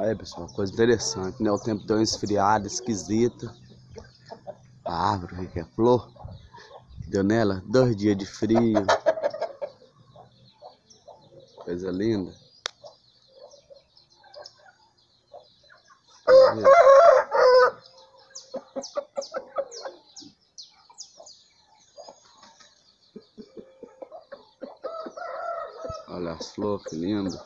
Olha pessoal, coisa interessante, né? O tempo deu uma esfriada esquisita. A árvore que é flor. Deu nela dois dias de frio. Coisa linda. Olha as flores, que lindo.